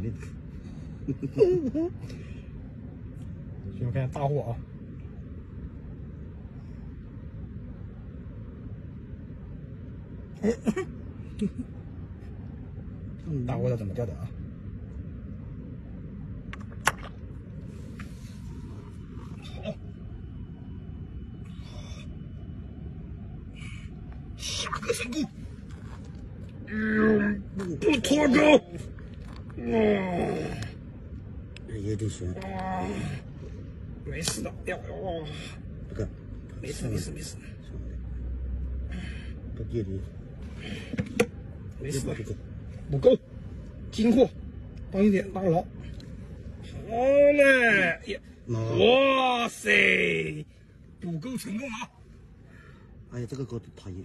里。你们看大货啊！大货的怎么钓的啊？好，下个神功，嗯，不脱钩，哎，有点悬。没事的，要哦，不干，没事没事没事，不给力，没事的不够，不够，金货，帮一点，帮牢，好嘞，耶，哇塞，补钩成功啊！哎呀，这个钩讨厌。